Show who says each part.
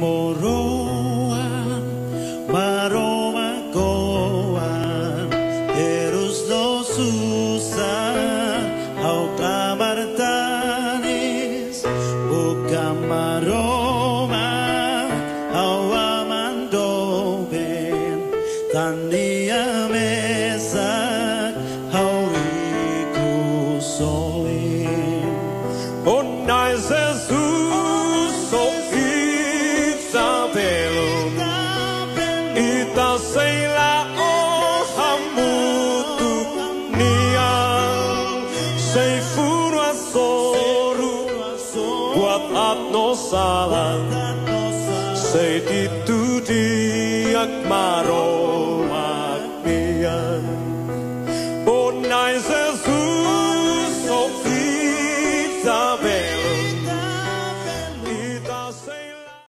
Speaker 1: moroan maroma goan terus do susah au kamartanis bukan maroma au amandoben tania mesak au riku soin
Speaker 2: O nai Jesus, Sei Seifu nuasoru Kuat atno salan Seiti tudi akmaro akmian Bonai